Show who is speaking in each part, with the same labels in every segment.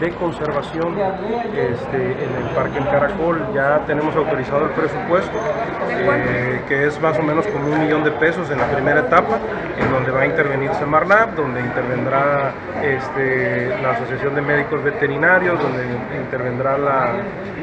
Speaker 1: de conservación este, en el Parque El Caracol. Ya tenemos autorizado el presupuesto, eh, que es más o menos como un millón de pesos en la primera etapa, en donde va a intervenir Semarnap, donde intervendrá este, la Asociación de Médicos Veterinarios, donde intervendrá la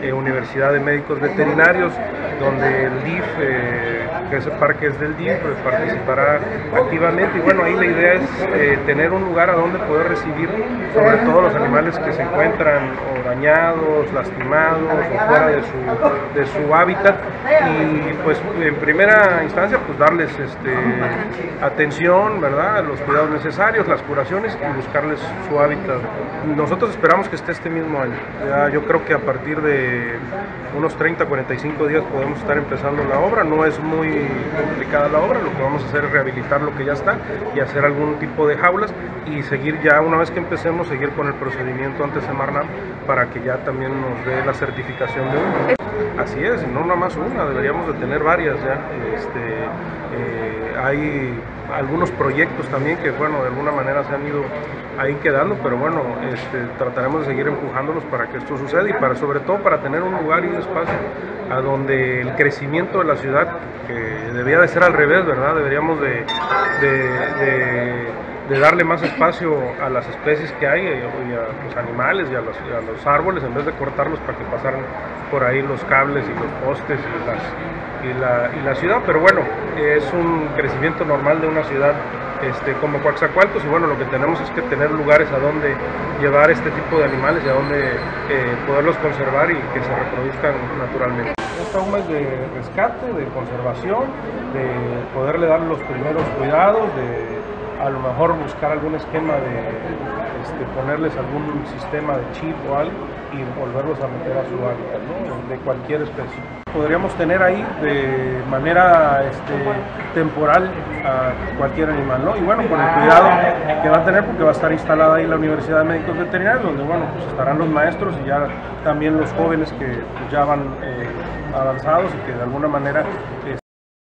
Speaker 1: eh, Universidad de Médicos Veterinarios, donde el DIF, eh, que ese parque es del DIF, pues, participará activamente. Y bueno, ahí la idea es tener un lugar a donde poder recibir sobre todo los animales que se encuentran o dañados, lastimados o fuera de su, de su hábitat y pues en primera instancia pues darles este, atención, ¿verdad? Los cuidados necesarios, las curaciones y buscarles su hábitat. Nosotros esperamos que esté este mismo año. Ya yo creo que a partir de unos 30, 45 días podemos estar empezando la obra. No es muy complicada la obra, lo que vamos a hacer es rehabilitar lo que ya está y hacer algún tipo de jaulas y seguir ya una vez que empecemos, seguir con el procedimiento ante Semarnam para que ya también nos dé la certificación de uno. Así es, no nada más una, deberíamos de tener varias ya. Este, eh, hay algunos proyectos también que, bueno, de alguna manera se han ido ahí quedando, pero bueno, este, trataremos de seguir empujándolos para que esto suceda y para, sobre todo para tener un lugar y un espacio a donde el crecimiento de la ciudad, que debía de ser al revés, ¿verdad? Deberíamos de, de, darle más espacio a las especies que hay y a los animales y a los, a los, árboles en vez de cortarlos para que pasaran por ahí los cables y los postes y las y la, y la ciudad, pero bueno, es un crecimiento normal de una ciudad este, como Coaxacualcos y bueno, lo que tenemos es que tener lugares a donde llevar este tipo de animales y a donde eh, poderlos conservar y que se reproduzcan naturalmente. Esta UMA es de rescate, de conservación, de poderle dar los primeros cuidados, de a lo mejor buscar algún esquema de este, ponerles algún sistema de chip o algo y volverlos a meter a su hábitat, ¿no? de cualquier especie. Podríamos tener ahí de manera este, temporal a cualquier animal, ¿no? Y bueno, con el cuidado que va a tener porque va a estar instalada ahí la Universidad de Médicos Veterinarios, donde bueno, pues estarán los maestros y ya también los jóvenes que ya van eh, avanzados y que de alguna manera